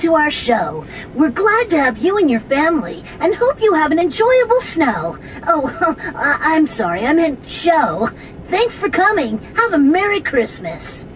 to our show. We're glad to have you and your family and hope you have an enjoyable snow. Oh, I'm sorry, I meant show. Thanks for coming. Have a Merry Christmas.